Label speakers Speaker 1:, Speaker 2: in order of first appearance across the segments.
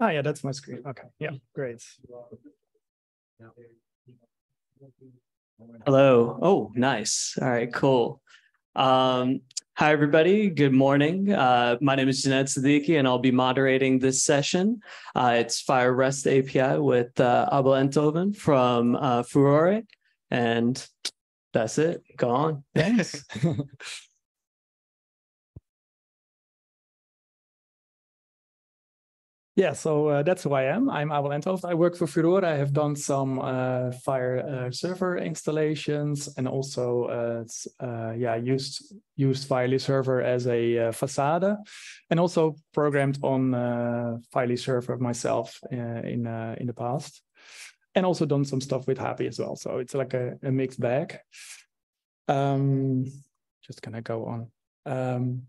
Speaker 1: Ah, yeah, that's my screen. Okay, yeah, great.
Speaker 2: Hello. Oh, nice. All right, cool. Um, hi, everybody. Good morning. Uh, my name is Junaid Siddiqui, and I'll be moderating this session. Uh, it's FHIR REST API with uh, Abel Enthoven from uh, Furore. And that's it. Go on.
Speaker 1: Thanks. Yeah, so uh, that's who I am. I'm Abel Enthoven. I work for Furore. I have done some uh, FHIR uh, server installations and also, uh, uh, yeah, used used Firely server as a uh, facade, and also programmed on uh, server myself in in the past, and also done some stuff with HAPI as well. So it's like a, a mixed bag. Um, just gonna go on. Um,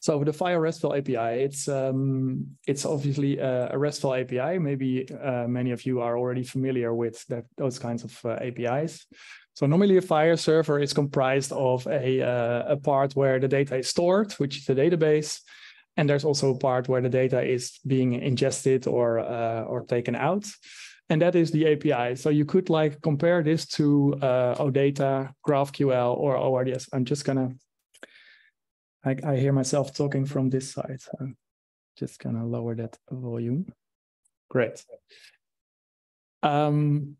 Speaker 1: so with the FHIR RESTful API, it's um, it's obviously a, a, RESTful API. Maybe uh, many of you are already familiar with that, those kinds of uh, APIs. So normally a FHIR server is comprised of a, uh, a part where the data is stored, which is the database. And there's also a part where the data is being ingested or, uh, or taken out. And that is the API. So you could like compare this to uh, OData, GraphQL, or ORDS. I'm just gonna I, I hear myself talking from this side. So I'm just gonna lower that volume. Great. Um,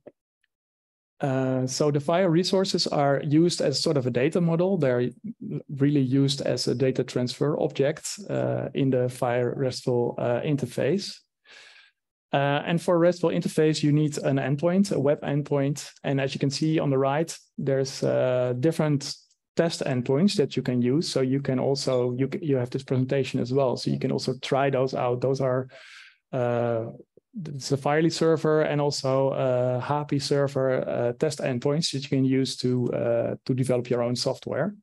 Speaker 1: uh, so the FHIR resources are used as sort of a data model. They're really used as a data transfer object uh, in the FHIR RESTful uh, interface. Uh, and for RESTful interface, you need an endpoint, a web endpoint. And as you can see on the right, there's uh, different test endpoints that you can use. So you can also you you have this presentation as well. So you can also try those out. Those are uh, a Firely server and also a HAPI server uh, test endpoints that you can use to uh, to develop your own software.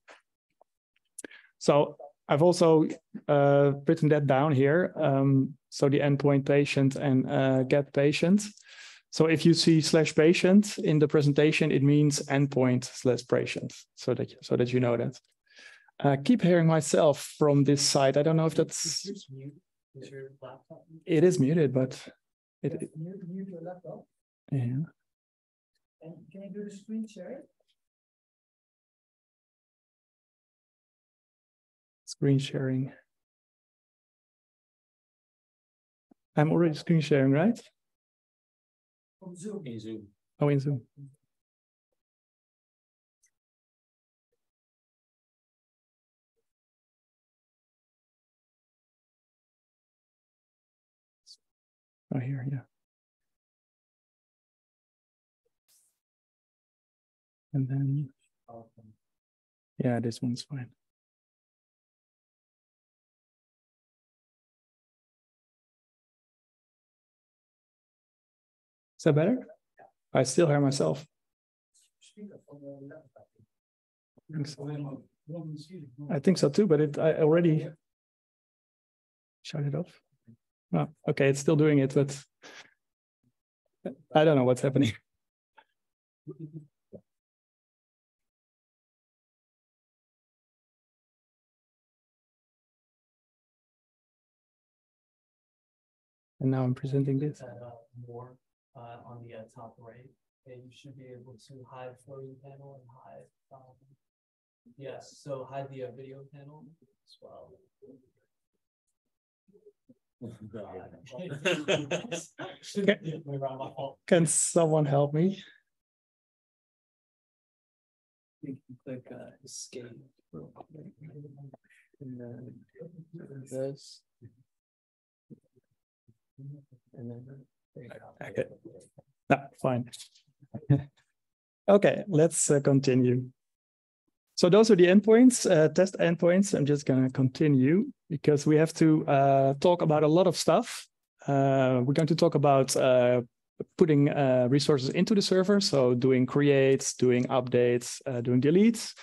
Speaker 1: So I've also uh, written that down here. Um, so the endpoint patient and uh, get patient. So if you see slash patient in the presentation, it means endpoint slash patient, so that so that you know that. I keep hearing myself from this side. I don't know if that's. It is muted, but it. it mute your laptop. Yeah.
Speaker 3: And can you do the screen share?
Speaker 1: Screen sharing. I'm already screen sharing, right?
Speaker 3: From Zoom.
Speaker 2: In Zoom.
Speaker 1: Oh, in Zoom. Oh, here, yeah. And then, yeah, this one's fine. That better? I still hear myself. I think so, I think so too, but it I already shut it off. Oh, okay, it's still doing it, but I don't know what's happening. And now I'm presenting this.
Speaker 2: More uh, on the uh, top right, and you should be able to hide floating panel and hide. Um, yes, so hide the uh, video panel as well.
Speaker 1: Can someone help me?
Speaker 2: You can click uh, escape. And then this. And then
Speaker 1: Okay. No, fine. okay, let's uh, continue. So those are the endpoints, uh, test endpoints. I'm just going to continue because we have to uh, talk about a lot of stuff. Uh, we're going to talk about uh, putting uh, resources into the server. So doing creates, doing updates, doing deletes.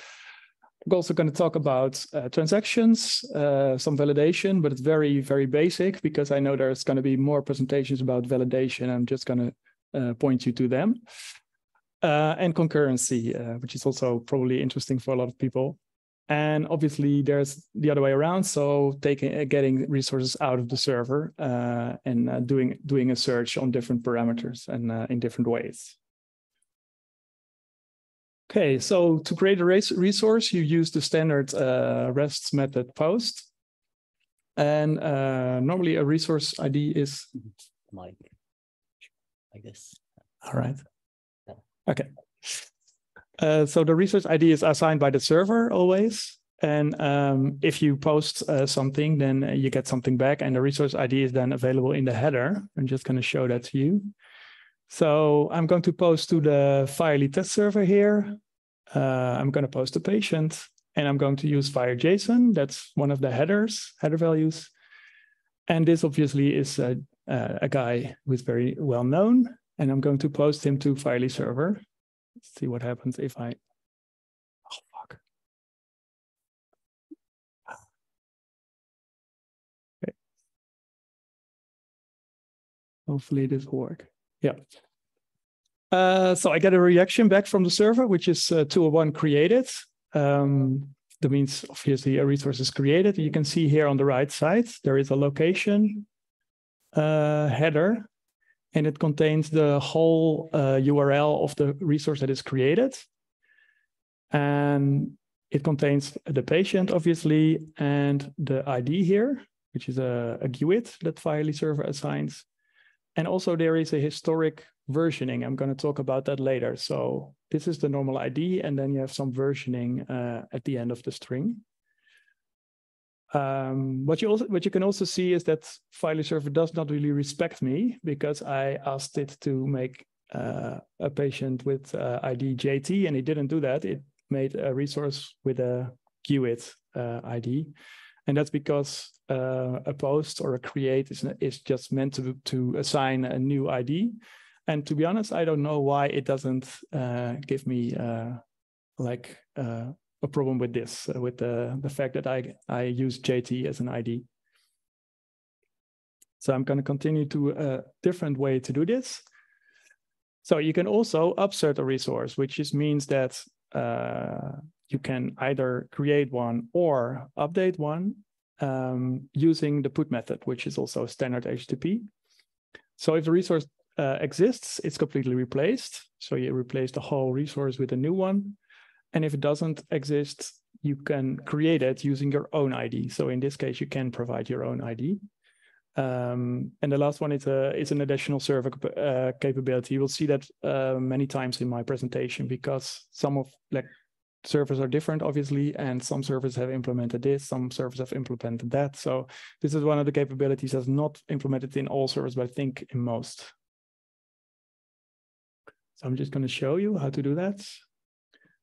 Speaker 1: We're also going to talk about uh, transactions, uh, some validation, but it's very, very basic because I know there's going to be more presentations about validation. I'm just going to uh, point you to them. Uh, and concurrency, uh, which is also probably interesting for a lot of people. And obviously, there's the other way around. So taking uh, getting resources out of the server and doing doing a search on different parameters and in different ways. Okay, so to create a resource, you use the standard uh, REST method post. And uh, normally a resource ID is
Speaker 4: like like this.
Speaker 1: All right. Okay. Uh, so the resource ID is assigned by the server always. And um, if you post uh, something, then you get something back, and the resource ID is then available in the header. I'm just going to show that to you. So I'm going to post to the Firely test server here. Uh, I'm going to post a patient, and I'm going to use FHIR JSON. That's one of the headers, header values. And this obviously is a, a guy who is very well known, and I'm going to post him to Firely server. Let's see what happens if I, oh, fuck. Okay. Hopefully this will work. Yeah. Uh, so I get a reaction back from the server, which is uh, 201 created. Um, that means obviously a resource is created. You can see here on the right side, there is a location uh, header and it contains the whole uh, URL of the resource that is created. And it contains the patient, obviously, and the ID here, which is a, a GUID that Firely server assigns. And also there is a historic versioning. I'm going to talk about that later. So this is the normal ID, and then you have some versioning uh, at the end of the string. Um, what you also what you can also see is that Firely server does not really respect me because I asked it to make uh, a patient with uh, ID JT and it didn't do that. It made a resource with a GUID uh, ID, and that's because uh, a post or a create is is just meant to to assign a new ID. And to be honest, I don't know why it doesn't uh, give me uh, like a problem with this, uh, with the, the fact that I, I use JT as an ID. So I'm going to continue to a different way to do this. So you can also upsert a resource, which just means that uh, you can either create one or update one um, using the put method, which is also a standard HTTP. So if the resource uh, exists, it's completely replaced. So you replace the whole resource with a new one. And if it doesn't exist, you can create it using your own ID. So in this case, you can provide your own ID. Um, and the last one is a is an additional server uh, capability. You will see that uh, many times in my presentation because some of like servers are different, obviously, and some servers have implemented this, some servers have implemented that. So this is one of the capabilities that's not implemented in all servers, but I think in most. So I'm just going to show you how to do that.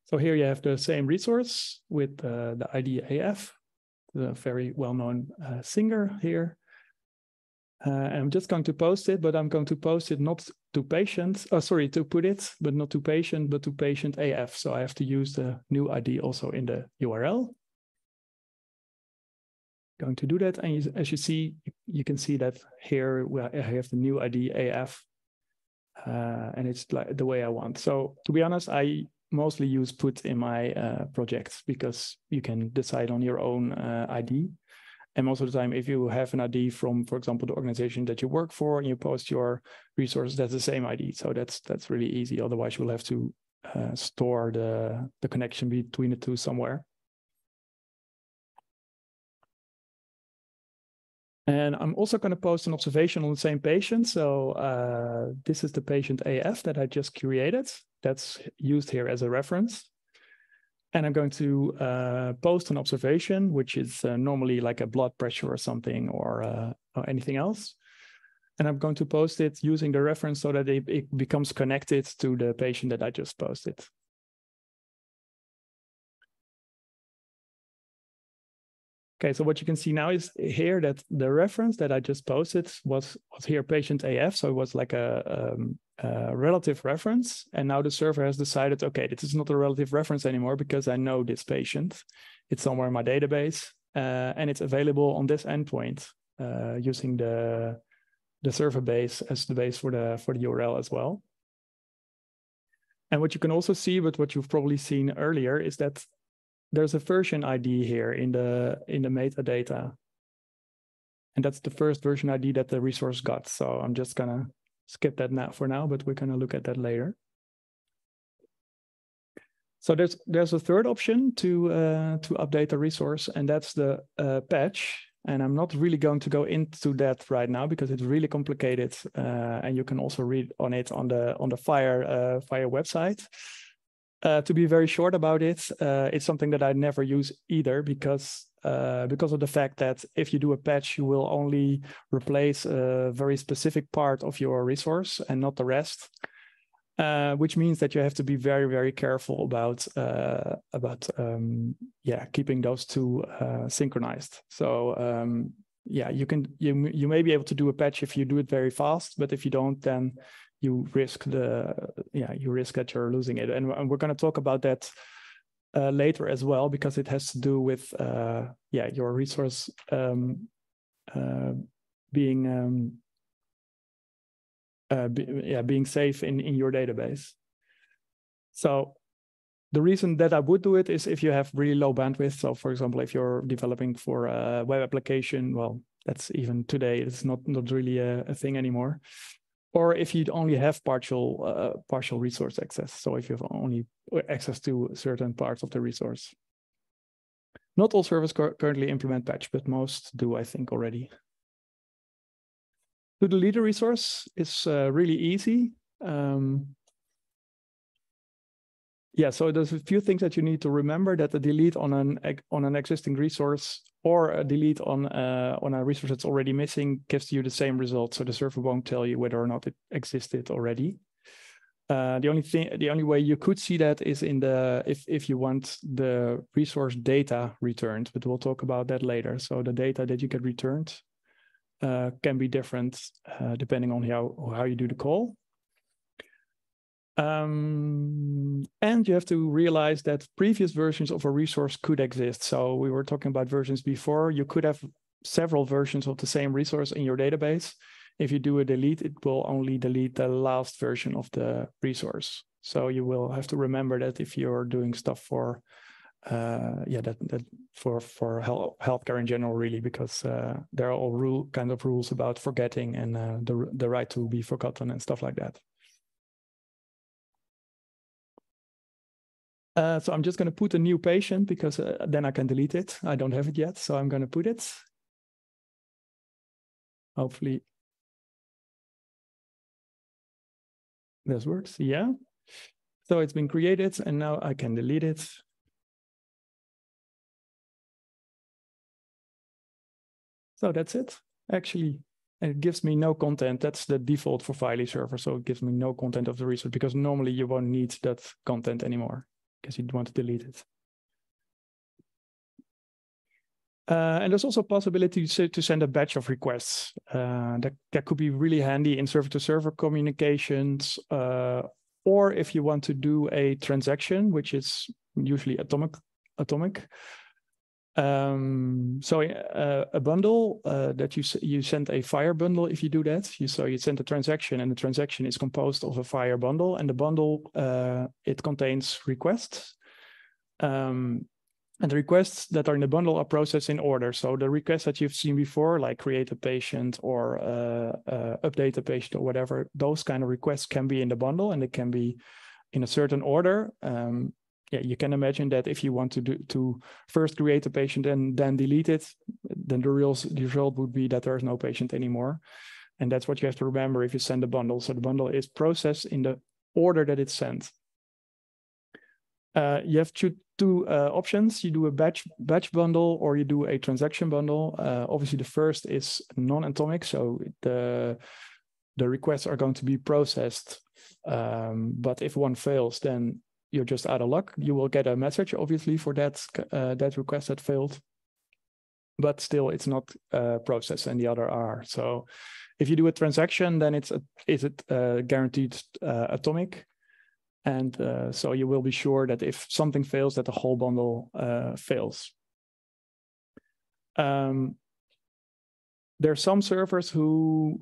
Speaker 1: So here you have the same resource with uh, the ID AF, the very well-known uh, singer here. Uh, I'm just going to post it, but I'm going to post it not to patient, oh, sorry, to put it, but not to patient, but to patient AF. So I have to use the new ID also in the URL. Going to do that. And as you see, you can see that here I have the new ID AF uh, and it's like the way I want. So to be honest, I mostly use put in my uh, projects because you can decide on your own uh, ID. And most of the time, if you have an ID from, for example, the organization that you work for, and you post your resources, that's the same ID. So that's that's really easy. Otherwise, you'll have to uh, store the the connection between the two somewhere. And I'm also going to post an observation on the same patient. So uh, this is the patient AF that I just created. That's used here as a reference. And I'm going to uh, post an observation, which is uh, normally like a blood pressure or something or, uh, or, anything else. And I'm going to post it using the reference so that it, it becomes connected to the patient that I just posted. Okay, so what you can see now is here that the reference that I just posted was was here patient AF, so it was like a, um, a, relative reference, and now the server has decided, okay, this is not a relative reference anymore because I know this patient. It's somewhere in my database, uh, and it's available on this endpoint uh, using the the server base as the base for the for the URL as well. And what you can also see, but what you've probably seen earlier, is that there's a version ID here in the in the metadata. And that's the first version ID that the resource got. So I'm just gonna skip that now for now, but we're gonna look at that later. So there's there's a third option to uh, to update the resource, and that's the uh, patch. And I'm not really going to go into that right now because it's really complicated, uh, and you can also read on it on the on the FHIR uh, FHIR website. Uh, to be very short about it, uh, it's something that I never use either because because of the fact that if you do a patch, you will only replace a very specific part of your resource and not the rest. Uh, which means that you have to be very very careful about uh, about um, yeah keeping those two uh, synchronized. So um, yeah, you can you you may be able to do a patch if you do it very fast, but if you don't, then you risk the yeah you risk that you're losing it. And, and we're going to talk about that uh, later as well because it has to do with uh, yeah your resource um, being um, uh, be, yeah, being safe in, in your database. So the reason that I would do it is if you have really low bandwidth. So for example, if you're developing for a web application, well, that's even today, it's not, not really a, a thing anymore. Or if you'd only have partial uh, partial resource access. So if you have only access to certain parts of the resource. Not all servers currently implement patch, but most do, I think, already. To delete a resource is uh, really easy. Um, yeah, so there's a few things that you need to remember that the delete on an on an existing resource or a delete on uh, on a resource that's already missing gives you the same result. So the server won't tell you whether or not it existed already. Uh, the only thing, the only way you could see that is in the if if you want the resource data returned, but we'll talk about that later. So the data that you get returned uh, can be different uh, depending on how, how you do the call. Um, and you have to realize that previous versions of a resource could exist. So we were talking about versions before. You could have several versions of the same resource in your database. If you do a delete, it will only delete the last version of the resource. So you will have to remember that if you're doing stuff for uh, yeah, that that for for health healthcare in general, really, because uh, there are all rule kind of rules about forgetting and uh, the the right to be forgotten and stuff like that. Uh, so I'm just going to put a new patient because uh, then I can delete it. I don't have it yet, so I'm going to put it. Hopefully, this works. Yeah. So it's been created, and now I can delete it. So that's it, actually. It gives me no content. That's the default for Firely server. So it gives me no content of the resource because normally you won't need that content anymore because you'd want to delete it. Uh, and there's also a possibility to send a batch of requests. Uh, that, that could be really handy in server-to-server -server communications, uh, or if you want to do a transaction, which is usually atomic, atomic um, so uh, a bundle uh, that you you send a FHIR bundle if you do that. You so you send a transaction, and the transaction is composed of a FHIR bundle, and the bundle uh, it contains requests. Um, and the requests that are in the bundle are processed in order. So the requests that you've seen before, like create a patient or uh, uh, update a patient or whatever, those kind of requests can be in the bundle and they can be in a certain order. Um, yeah, you can imagine that if you want to do to first create a patient and then delete it, then the real result would be that there is no patient anymore. And that's what you have to remember if you send a bundle. So the bundle is processed in the order that it's sent. Uh, you have two, two uh, options. You do a batch batch bundle or you do a transaction bundle. Uh, obviously, the first is non-atomic, so the the requests are going to be processed. Um, but if one fails, then you're just out of luck. You will get a message, obviously, for that uh, that request that failed, but still, it's not uh, processed, and the other are. So, if you do a transaction, then it's a, is it uh, guaranteed uh, atomic, and uh, so you will be sure that if something fails, that the whole bundle fails. Um, there are some servers who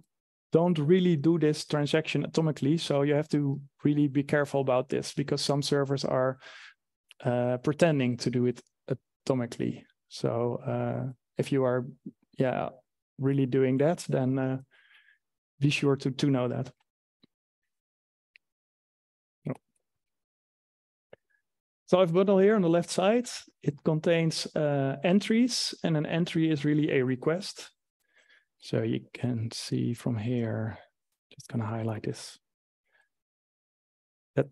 Speaker 1: don't really do this transaction atomically. So you have to really be careful about this because some servers are uh, pretending to do it atomically. So uh, if you are, yeah, really doing that, then uh, be sure to, to know that. So I've bundle here on the left side. It contains uh, entries, and an entry is really a request. So you can see from here, just gonna highlight this. That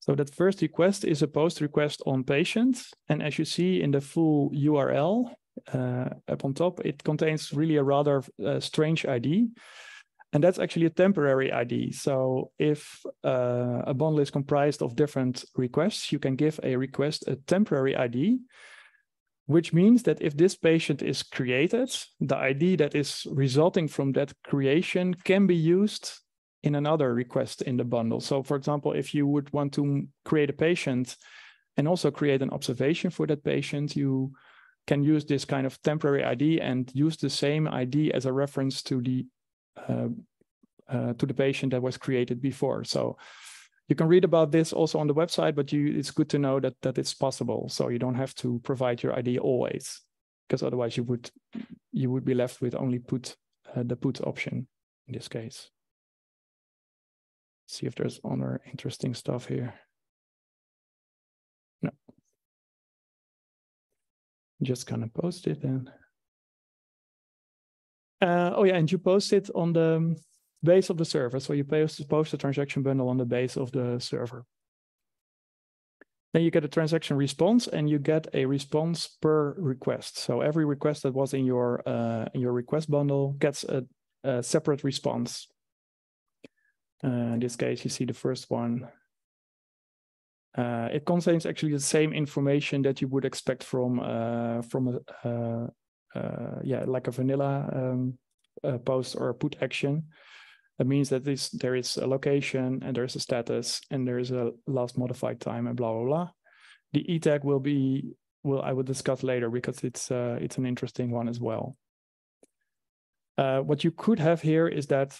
Speaker 1: So that first request is a post request on patient. And as you see in the full URL uh, up on top, it contains really a rather uh, strange ID. And that's actually a temporary ID. So if uh, a bundle is comprised of different requests, you can give a request a temporary ID, which means that if this patient is created, the ID that is resulting from that creation can be used in another request in the bundle. So for example, if you would want to create a patient and also create an observation for that patient, you can use this kind of temporary ID and use the same ID as a reference to the to the patient that was created before. So you can read about this also on the website, but you, it's good to know that that it's possible. So you don't have to provide your ID always, because otherwise you would you would be left with only put uh, the put option in this case see if there's other interesting stuff here. No. Just gonna post it then. Uh, oh yeah, and you post it on the base of the server. So you post, post a transaction bundle on the base of the server. Then you get a transaction response and you get a response per request. So every request that was in your uh, in your request bundle gets a, a separate response uh, in this case, you see the first one. Uh, it contains actually the same information that you would expect from uh, from a uh, yeah like a vanilla um, post or put action. That means that this there is a location and there's a status and there is a last modified time and blah blah blah. The e tag will be will I will discuss later because it's uh, it's an interesting one as well. what you could have here is that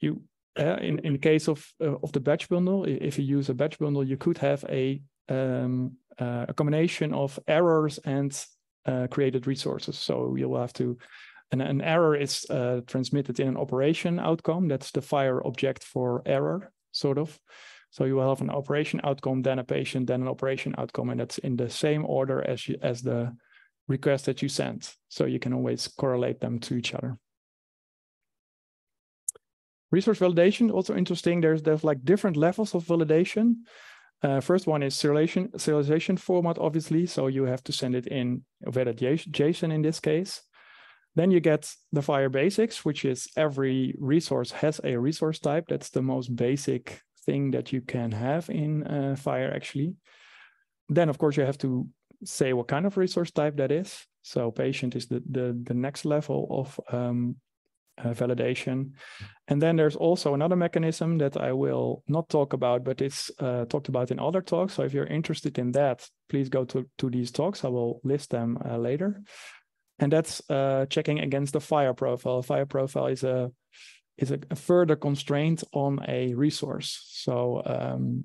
Speaker 1: you uh, in in the case of uh, of the batch bundle, if you use a batch bundle, you could have a um, uh, a combination of errors and uh, created resources. So you will have to, an error is uh, transmitted in an operation outcome. That's the FHIR object for error, sort of. So you will have an operation outcome, then a patient, then an operation outcome, and that's in the same order as you, as the request that you sent. So you can always correlate them to each other. Resource validation, also interesting. There's there's like different levels of validation. Uh, first one is serialization, serialization format, obviously. So you have to send it in valid JSON in this case. Then you get the FHIR basics, which is every resource has a resource type. That's the most basic thing that you can have in uh, FHIR actually. Then of course you have to say what kind of resource type that is. So patient is the the, the next level of um, uh, validation. And then there's also another mechanism that I will not talk about, but it's uh, talked about in other talks. So if you're interested in that, please go to, to these talks. I will list them uh, later. And that's uh, checking against the FHIR profile. FHIR profile is a is a, a further constraint on a resource. So um,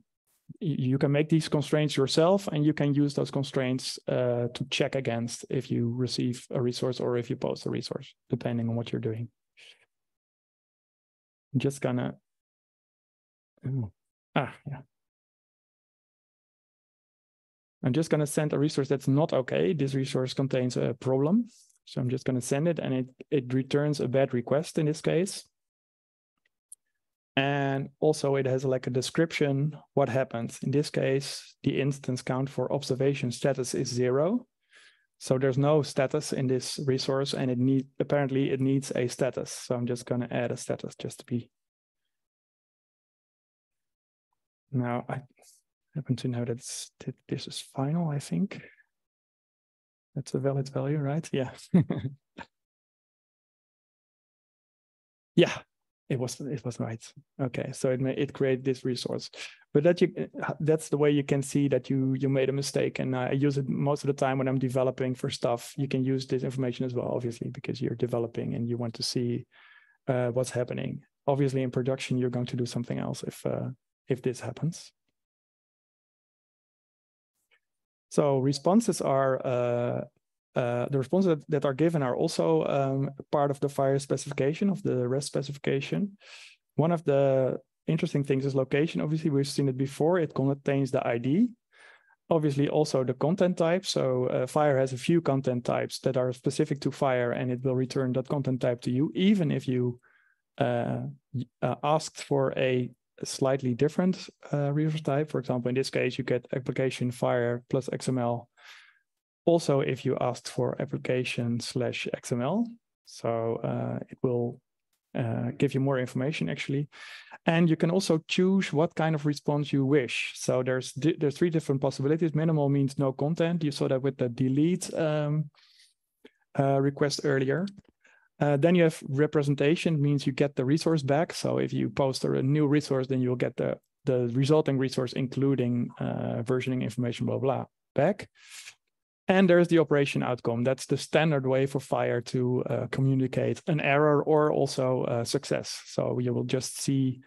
Speaker 1: you can make these constraints yourself and you can use those constraints uh, to check against if you receive a resource or if you post a resource, depending on what you're doing. I'm just gonna, ah, yeah. I'm just gonna send a resource that's not okay. This resource contains a problem. So I'm just gonna send it and it, it returns a bad request in this case. And also it has like a description, what happened. In this case, the instance count for observation status is zero. So there's no status in this resource and it need apparently it needs a status. So I'm just gonna add a status just to be. Now I happen to know that this is final, I think. That's a valid value, right? Yeah. yeah, it was it was right. Okay so it it created this resource. But that you that's the way you can see that you you made a mistake. And i use it most of the time when i'm developing for stuff. You can use this information as well obviously because you're developing and you want to see uh, what's happening. Obviously in production you're going to do something else if uh, if this happens. So responses are uh, uh, the responses that, that, are given are also um, part of the FHIR specification of the REST specification. One of the interesting things is location. Obviously, we've seen it before. It contains the ID. Obviously, also the content type. So uh, FHIR has a few content types that are specific to FHIR, and it will return that content type to you, even if you uh, uh, asked for a slightly different uh, resource type. For example, in this case, you get application FHIR plus XML. Also, if you asked for application slash XML, so uh, it will uh, give you more information actually. And you can also choose what kind of response you wish. So there's there's three different possibilities. Minimal means no content. You saw that with the delete um, uh, request earlier. Uh, then you have representation means you get the resource back. So if you post a new resource, then you'll get the, the resulting resource, including uh, versioning information, blah, blah, back. And there's the operation outcome. That's the standard way for FHIR to uh, communicate an error or also a success. So you will just see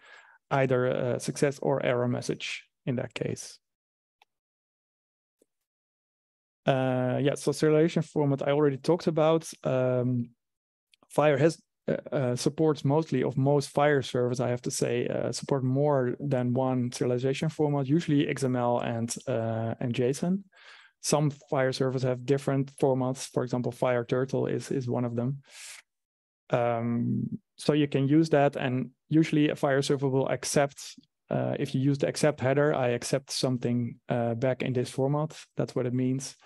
Speaker 1: either a success or error message in that case. Uh, yeah, so serialization format I already talked about. Um, FHIR has uh, uh, supports mostly of most FHIR servers, I have to say, uh, support more than one serialization format, usually XML and uh, and JSON. Some FHIR servers have different formats. For example, FHIR Turtle is is one of them. Um, so you can use that, and usually a FHIR server will accept. Uh, if you use the accept header, I accept something uh, back in this format. That's what it means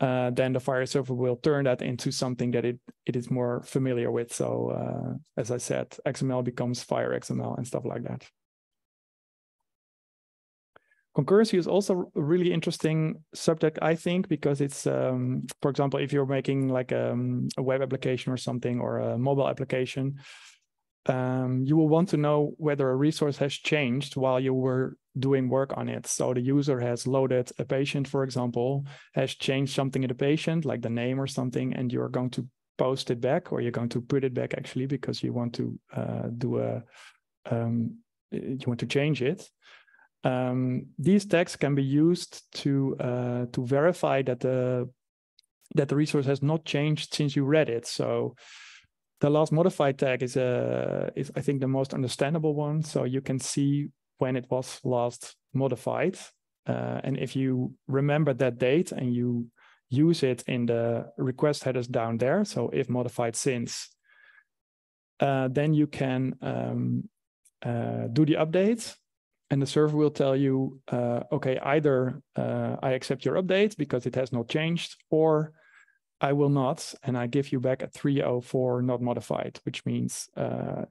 Speaker 1: uh, then the FHIR server will turn that into something that it, it is more familiar with. So uh, as I said, XML becomes FHIR XML and stuff like that. Concurrency is also a really interesting subject, I think, because it's, um, for example, if you're making like um, a web application or something or a mobile application, um, you will want to know whether a resource has changed while you were doing work on it. So the user has loaded a patient, for example, has changed something in the patient, like the name or something, and you're going to post it back or you're going to put it back actually because you want to uh, do a, um, you want to change it. Um, these tags can be used to uh, to verify that the that the resource has not changed since you read it. So the last modified tag is a uh, is I think the most understandable one. So you can see when it was last modified, uh, and if you remember that date and you use it in the request headers down there, so if modified since, uh, then you can um, uh, do the update and the server will tell you, uh, okay, either uh, I accept your update because it has not changed, or I will not, and I give you back a 304 not modified, which means uh,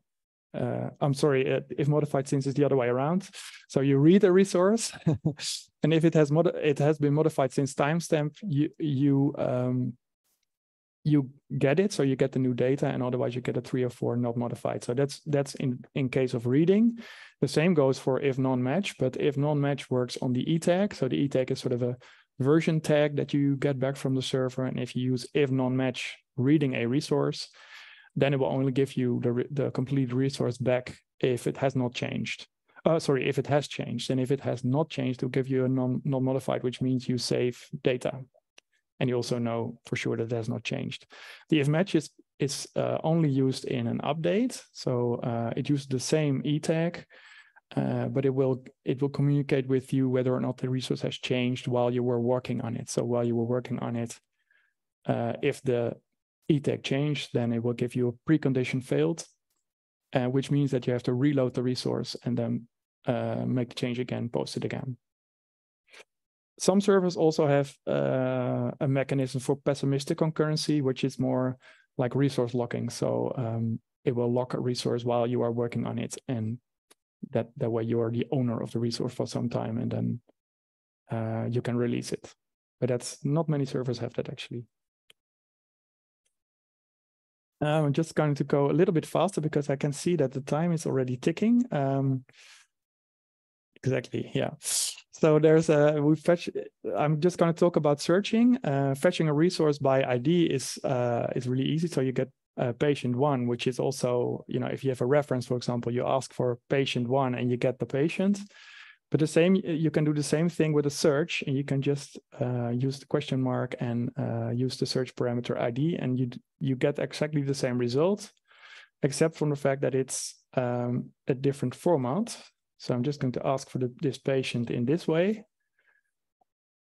Speaker 1: uh, I'm sorry, if modified since is the other way around. So you read a resource, and if it has mod- it has been modified since timestamp, you you um, you get it, so you get the new data, and otherwise you get a three or four not modified. So that's that's in in case of reading. The same goes for if non-match, but if non-match works on the e tag. So the e tag is sort of a version tag that you get back from the server. And if you use if non-match reading a resource, then it will only give you the, the complete resource back if it has not changed. Uh, sorry, if it has changed. And if it has not changed, it will give you a non, non-modified, which means you save data. And you also know for sure that it has not changed. The if match is, is uh, only used in an update. So uh, it uses the same e tag, uh, but it will it will communicate with you whether or not the resource has changed while you were working on it. So while you were working on it, uh, if the e-tag changed, then it will give you a precondition failed, uh, which means that you have to reload the resource and then uh, make the change again, post it again. Some servers also have uh, a mechanism for pessimistic concurrency, which is more like resource locking. So um, it will lock a resource while you are working on it and that that way you are the owner of the resource for some time and then uh, you can release it but that's not many servers have that actually um, I'm just going to go a little bit faster because I can see that the time is already ticking. Um, exactly, yeah. So there's a we fetch. I'm just going to talk about searching. Uh, fetching a resource by ID is uh, is really easy. So you get uh, patient one, which is also, you know, if you have a reference, for example, you ask for patient one and you get the patient. But the same, you can do the same thing with a search, and you can just uh, use the question mark and uh, use the search parameter ID, and you you get exactly the same result, except from the fact that it's um, a different format. So I'm just going to ask for the, this patient in this way.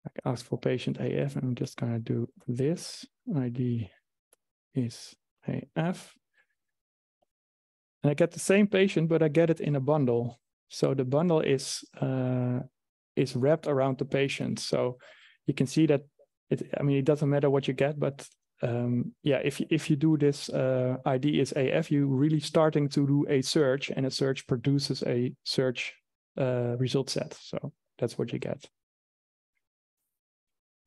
Speaker 1: I ask for patient AF, and I'm just going to do this. ID is AF. And I get the same patient, but I get it in a bundle. So the bundle is uh, is wrapped around the patient. So you can see that it. I mean, it doesn't matter what you get, but um, yeah, if if you do this uh, ID is AF, you're really starting to do a search, and a search produces a search uh, result set. So that's what you get.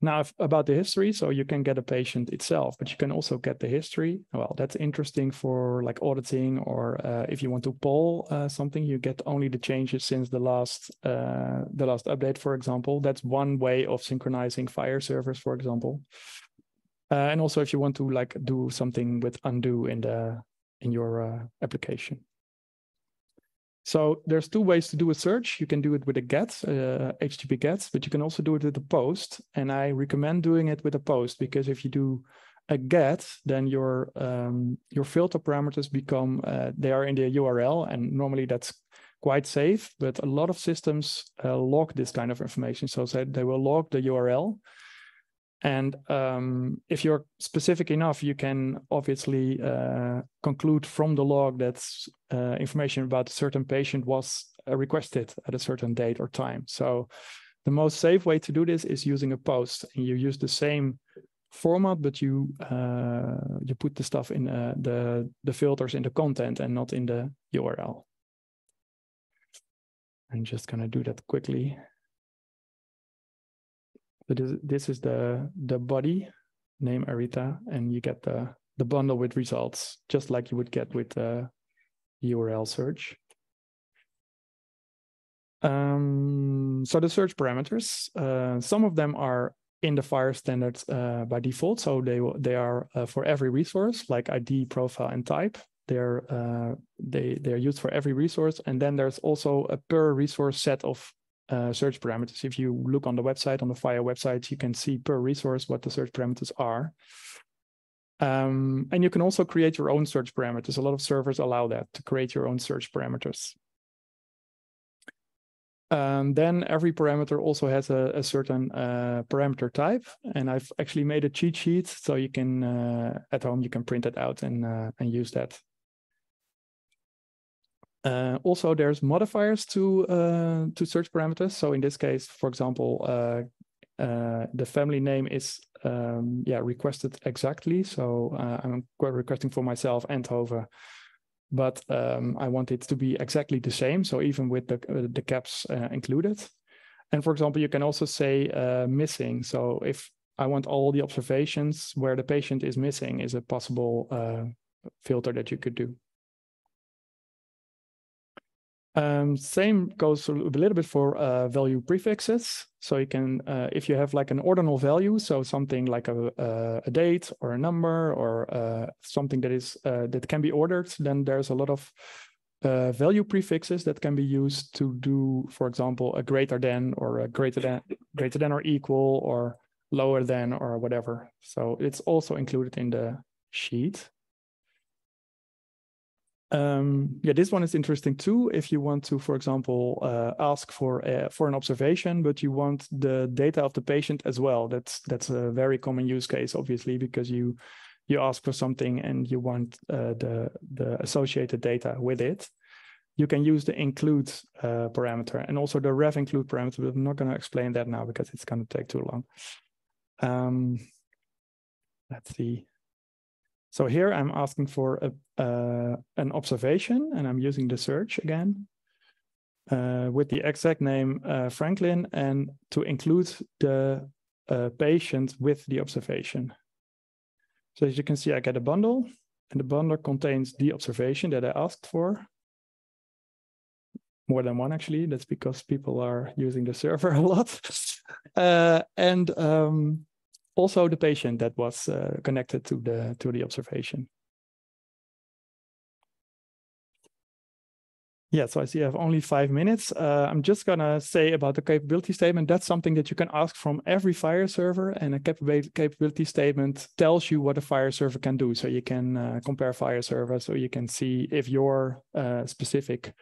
Speaker 1: Now, if, about the history, so you can get a patient itself, but you can also get the history. Well, that's interesting for like auditing, or uh, if you want to poll uh, something, you get only the changes since the last uh, the last update, for example. That's one way of synchronizing FHIR servers, for example. Uh, and also, if you want to like do something with undo in the in your uh, application. So there's two ways to do a search. You can do it with a get, uh, HTTP get, but you can also do it with a post. And I recommend doing it with a post because if you do a get, then your um, your filter parameters become uh, they are in the URL, and normally that's quite safe. But a lot of systems uh, log this kind of information, so they will log the URL, and um, if you're specific enough, you can obviously uh, conclude from the log that uh, information about a certain patient was uh, requested at a certain date or time. So the most safe way to do this is using a post. And you use the same format, but you uh, you put the stuff in uh, the the filters in the content and not in the URL. I'm just gonna do that quickly. So this, this is the, the body name Aretha, and you get the, the bundle with results, just like you would get with the URL search. Um, so the search parameters, uh, some of them are in the FHIR standards uh, by default. So they they are uh, for every resource, like ID, profile, and type. They're uh, they they are used for every resource, and then there's also a per resource set of uh, search parameters. If you look on the website, on the FHIR website, you can see per resource what the search parameters are. Um, and you can also create your own search parameters. A lot of servers allow that to create your own search parameters. Um, then every parameter also has a, a certain uh, parameter type, and I've actually made a cheat sheet so you can uh, at home you can print it out and uh, and use that uh, also, there's modifiers to uh, to search parameters. So in this case, for example, uh, uh the family name is um, yeah requested exactly. So uh, I'm requesting for myself Endhove, but um, I want it to be exactly the same. So even with the uh, the caps included. And for example, you can also say missing. So if I want all the observations where the patient is missing is a possible filter that you could do. Um, same goes a little bit for uh, value prefixes. So you can, uh, if you have like an ordinal value, so something like a, a date or a number or uh, something that is uh, that can be ordered, then there's a lot of uh, value prefixes that can be used to do, for example, a greater than or a greater than greater than or equal or lower than or whatever. So it's also included in the sheet. Um, yeah, this one is interesting too. If you want to, for example, uh, ask for a, for an observation, but you want the data of the patient as well. That's that's a very common use case, obviously, because you you ask for something and you want uh, the the associated data with it. You can use the include uh, parameter and also the rev include parameter. But I'm not going to explain that now because it's going to take too long. Um, let's see. So here I'm asking for a, uh, an observation and I'm using the search again uh, with the exact name uh, Franklin and to include the uh, patient with the observation. So as you can see, I get a bundle and the bundle contains the observation that I asked for. More than one, actually. That's because people are using the server a lot. Uh, and um, also the patient that was uh, connected to the to the observation. Yeah, so I see I have only five minutes. Uh, I'm just gonna say about the capability statement. That's something that you can ask from every FHIR server, and a capability statement tells you what a FHIR server can do. So you can uh, compare FHIR servers, so you can see if your uh, specific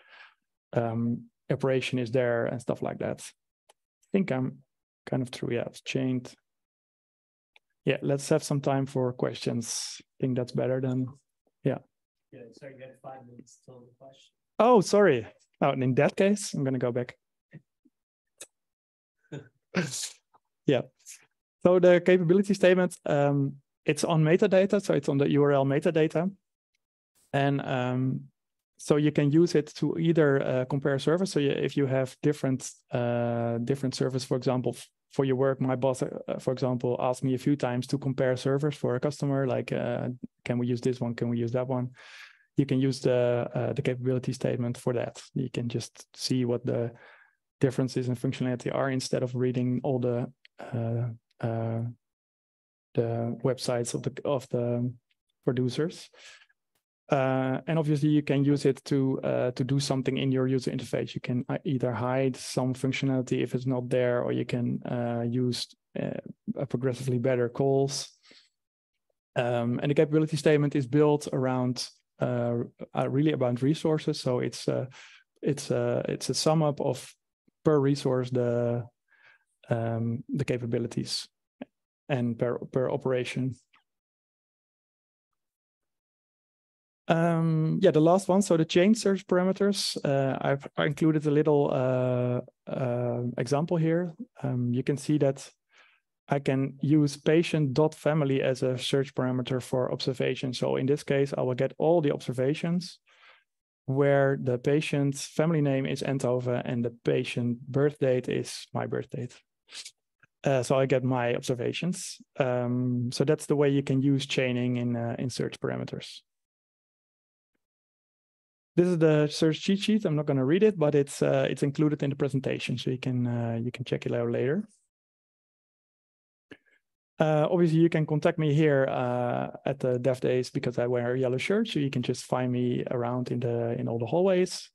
Speaker 1: um, operation is there and stuff like that. I think I'm kind of through. Yeah, it's chained. Yeah, let's have some time for questions. I think that's better than yeah.
Speaker 2: Yeah, sorry, you had five minutes till the question.
Speaker 1: Oh, sorry. Oh, in that case, I'm going to go back. yeah. So the capability statement, um, it's on metadata. So it's on the URL metadata. And um, so you can use it to either uh, compare servers. So you, if you have different uh, different servers, for example, for your work, my boss, uh, for example, asked me a few times to compare servers for a customer. Like, uh, can we use this one? Can we use that one? you can use the uh, the capability statement for that. You can just see what the differences in functionality are instead of reading all the uh, uh, the websites of the of the producers. Uh, and obviously, you can use it to uh, to do something in your user interface. You can uh, either hide some functionality if it's not there, or you can use progressively better calls. Um, and the capability statement is built around uh, really about resources. So it's uh, it's uh, it's a sum up of per resource the um, the capabilities and per per operation. Um, yeah, the last one. So the change search parameters. Uh, I've included a little uh, uh, example here. Um, you can see that I can use patient.family as a search parameter for observation. So in this case, I will get all the observations where the patient's family name is Enthoven and the patient birth date is my birth date. Uh, so I get my observations. Um, so that's the way you can use chaining in uh, in search parameters. This is the search cheat sheet. I'm not going to read it, but it's uh, it's included in the presentation, so you can uh, you can check it out later. Uh, obviously, you can contact me here uh, at the DevDays because I wear a yellow shirt, so you can just find me around in the in all the hallways,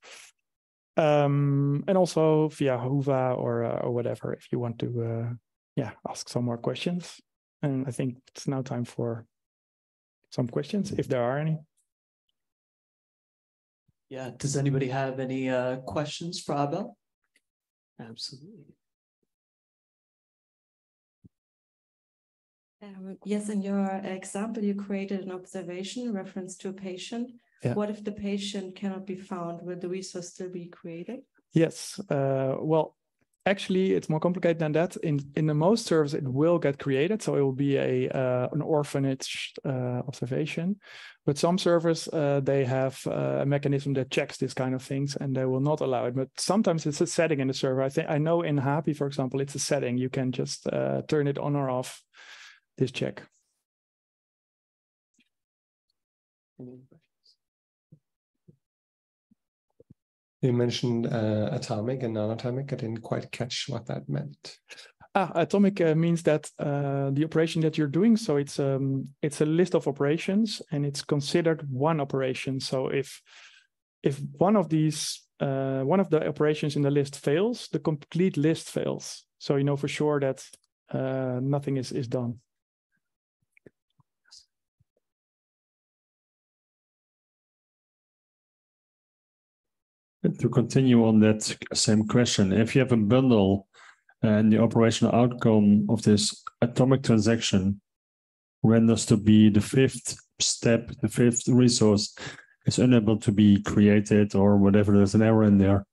Speaker 1: um, and also via Whova or uh, or whatever if you want to, uh, yeah, ask some more questions. And I think it's now time for some questions if there are any.
Speaker 2: Yeah. Does anybody have any uh, questions for Abel? Absolutely.
Speaker 5: Um, yes, in your example, you created an observation reference to a patient. Yeah. What if the patient cannot be found? Will the resource still be created?
Speaker 1: Yes. Uh, well, actually, it's more complicated than that. In in the most servers, it will get created, so it will be a uh, an orphanage uh, observation. But some servers uh, they have uh, a mechanism that checks this kind of things, and they will not allow it. But sometimes it's a setting in the server. I think I know in HAPI for example, it's a setting you can just uh, turn it on or off this check.
Speaker 6: You mentioned uh, atomic and non-atomic. I didn't quite catch what that meant.
Speaker 1: Ah, atomic uh, means that uh, the operation that you're doing. So it's um it's a list of operations, and it's considered one operation. So if if one of these uh, one of the operations in the list fails, the complete list fails. So you know for sure that uh, nothing is is done.
Speaker 7: To continue on that same question, if you have a bundle and the operational outcome of this atomic transaction renders to be the fifth step, the fifth resource is unable to be created or whatever, there's an error in there.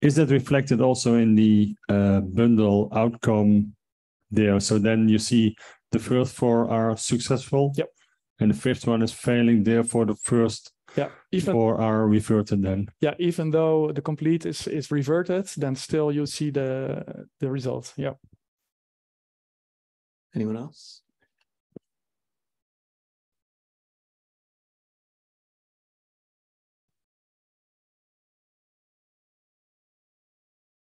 Speaker 7: Is that reflected also in the uh, bundle outcome there? So then you see the first four are successful.
Speaker 1: Yep.
Speaker 7: And the fifth one is failing. Therefore, the first
Speaker 1: yeah even
Speaker 7: or are reverted then?
Speaker 1: Yeah even though the complete is is reverted then still you see the the result. Yeah.
Speaker 2: Anyone else?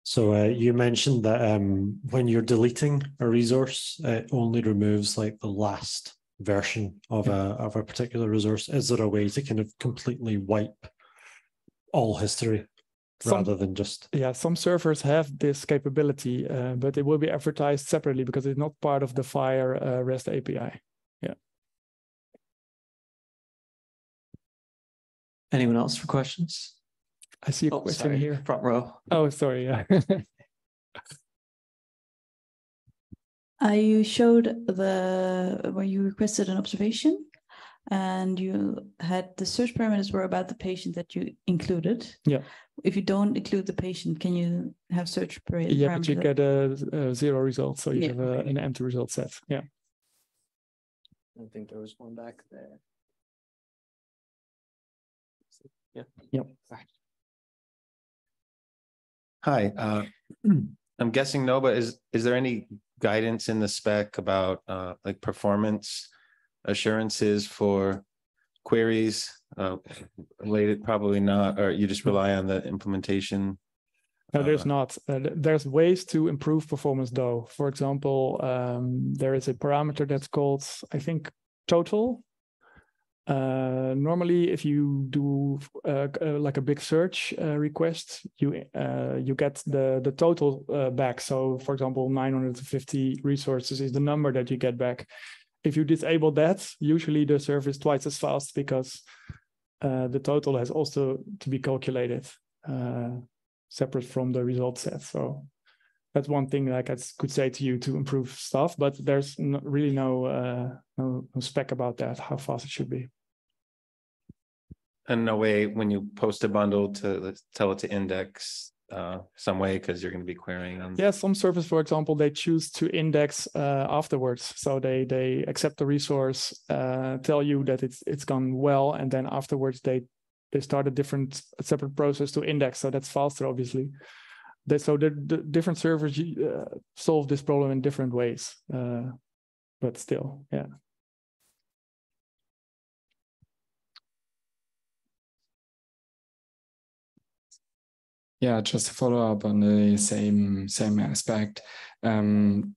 Speaker 8: So uh, you mentioned that um, when you're deleting a resource, it only removes like the last version of a of a particular resource? Is there a way to kind of completely wipe all history
Speaker 1: Some-
Speaker 8: rather than just
Speaker 1: Yeah, some servers have this capability, uh, but it will be advertised separately because it's not part of the FHIR uh, REST API.
Speaker 2: Yeah anyone else for questions?
Speaker 1: I see a
Speaker 2: Oh,
Speaker 1: question
Speaker 2: sorry,
Speaker 1: here.
Speaker 2: Front row.
Speaker 1: Oh, sorry. Yeah.
Speaker 9: Uh, you showed the where you requested an observation and you had the search parameters were about the patient that you included.
Speaker 1: Yeah.
Speaker 9: If you don't include the patient, can you have search par- parameters?
Speaker 1: yeah, but you get a, a zero result, so you
Speaker 9: Yeah,
Speaker 1: have a, an empty result set. Yeah.
Speaker 2: I think there was one back there. Yeah.
Speaker 1: Yep.
Speaker 10: Hi, uh, I'm guessing no, but is, is there any guidance in the spec about, uh, like performance assurances for queries? Uh, related, probably not, or you just rely on the implementation?
Speaker 1: No, there's
Speaker 10: Uh,
Speaker 1: not. Uh, there's ways to improve performance though. For example, um, there is a parameter that's called, I think, total. Uh, normally, if you do uh, uh, like a big search uh, request, you uh, you get the the total uh, back. So, for example, 950 resources is the number that you get back. If you disable that, usually the server is twice as fast because the total has also to be calculated. Separate from the result set. So that's one thing like I could say to you to improve stuff, but there's no, really no, uh, no spec about that how fast it should be.
Speaker 10: And a way, when you post a bundle to tell it to index, uh, some way, because you're gonna be querying on.
Speaker 1: Yeah, some servers, for example, they choose to index uh, afterwards. So they they accept the resource, uh, tell you that it's it's gone well, and then afterwards they they start a different a separate process to index. So that's faster, obviously. They, so the, the different servers uh, solve this problem in different ways, uh, but still, yeah.
Speaker 11: Yeah, just to follow up on the same same aspect. Um,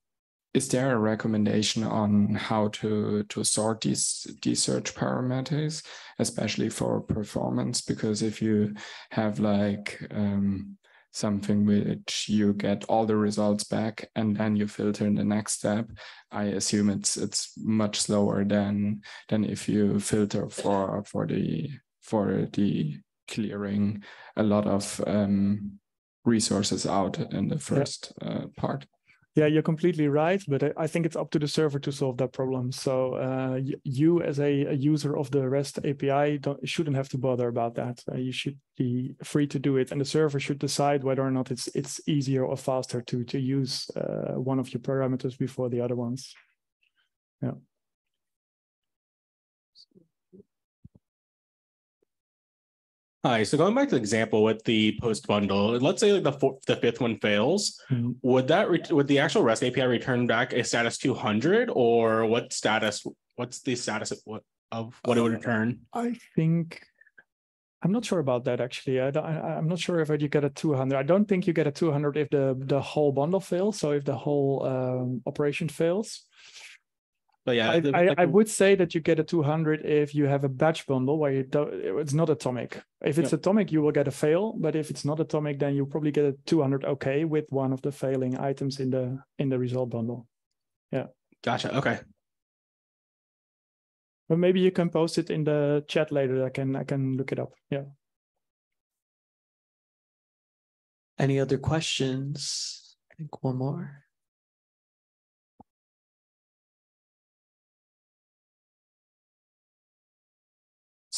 Speaker 11: is there a recommendation on how to to sort these these search parameters, especially for performance? Because if you have like um, something which you get all the results back and then you filter in the next step, I assume it's it's much slower than than if you filter for for the for the clearing a lot of um, resources out in the first uh, part.
Speaker 1: Yeah, you're completely right, but I- I think it's up to the server to solve that problem. So uh, you, as a, a user of the REST API, don't, shouldn't have to bother about that. Uh, you should be free to do it, and the server should decide whether or not it's it's easier or faster to to use uh, one of your parameters before the other ones. Yeah.
Speaker 12: Hi, so going back to the example with the post bundle, let's say like the fourth, the fifth one fails,
Speaker 1: Mhm.
Speaker 12: would that, ret- would the actual REST API return back a status two hundred or what status, what's the status of what, of what it would return?
Speaker 1: I think I'm not sure about that actually. I, don't- I I'm not sure if you get a 200. I don't think you get a 200 if the the whole bundle fails. So if the whole um, operation fails.
Speaker 12: But yeah,
Speaker 1: I,
Speaker 12: the-
Speaker 1: I,
Speaker 12: like
Speaker 1: I would say that you get a 200 if you have a batch bundle where you don't, it's not atomic. If it's
Speaker 12: Yeah.
Speaker 1: atomic, you will get a fail. But if it's not atomic, then you probably get a 200 okay with one of the failing items in the in the result bundle. Yeah.
Speaker 12: Gotcha, okay.
Speaker 1: But maybe you can post it in the chat later. I can I can look it up. Yeah.
Speaker 2: Any other questions? I think one more.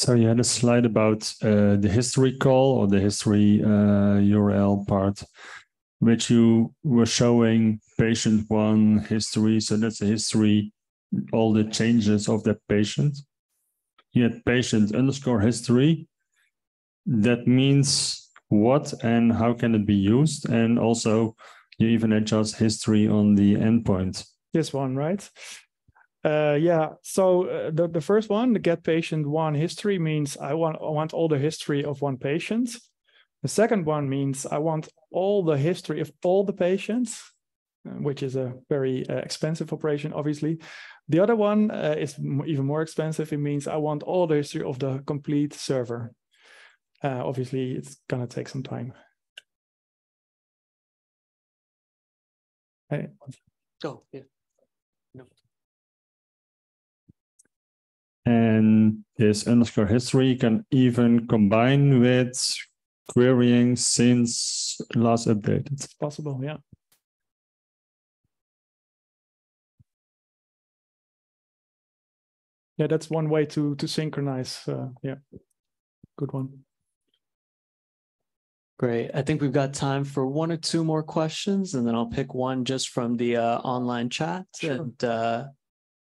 Speaker 7: So you had a slide about uh, the history call or the history uh, URL part, which you were showing patient one history. So that's a history, all the changes of that patient. You had patient underscore history. That means what and how can it be used? And also you even adjust history on the endpoint.
Speaker 1: This one, right? Uh, yeah. So uh, the the first one, the get patient one history means I want I want all the history of one patient. The second one means I want all the history of all the patients, uh, which is a very uh, expensive operation, obviously. The other one uh, is even more expensive. It means I want all the history of the complete server. uh, obviously it's gonna take some time. Hey,
Speaker 2: Oh, yeah.
Speaker 7: And this underscore history can even combine with querying since last update.
Speaker 1: It's possible, yeah. Yeah, that's one way to to synchronize. Uh, yeah, good one.
Speaker 2: Great. I think we've got time for one or two more questions, and then I'll pick one just from the uh, online chat.
Speaker 1: Sure.
Speaker 2: And uh,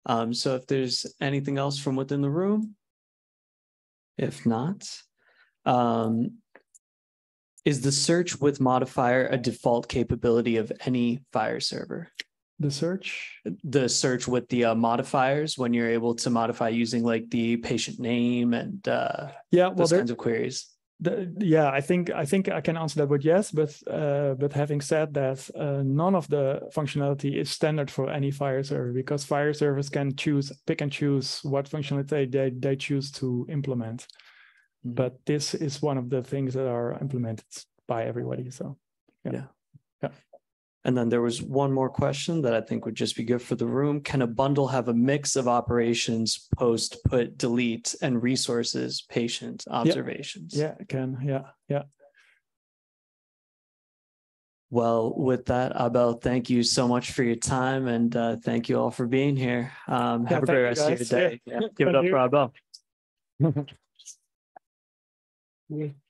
Speaker 2: um, so, if there's anything else from within the room, if not, um, is the search with modifier a default capability of any FHIR server?
Speaker 1: The search?
Speaker 2: The search with the uh, modifiers when you're able to modify using like the patient name and uh,
Speaker 1: Yeah, well,
Speaker 2: those kinds of queries.
Speaker 1: The, yeah, I think I think I can answer that with yes, but uh, but having said that, uh, none of the functionality is standard for any FHIR server because FHIR servers can choose pick and choose what functionality they they choose to implement. But this is one of the things that are implemented by everybody. So
Speaker 2: yeah, Yeah. And then there was one more question that I think would just be good for the room. Can a bundle have a mix of operations, post, put, delete, and resources, patient observations?
Speaker 1: yeah, it can yeah yeah.
Speaker 2: Well, with that, Abel, thank you so much for your time and uh, thank you all for being here. Um,
Speaker 1: Yeah,
Speaker 2: have a great rest of your day.
Speaker 1: Yeah.
Speaker 2: Yeah, Give it up
Speaker 1: you.
Speaker 2: for Abel.
Speaker 1: Yeah.